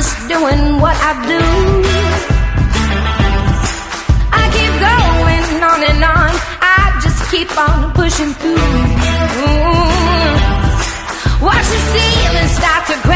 just doing what I do. I keep going on and on. I just keep on pushing through. Ooh. Watch the ceiling start to grow.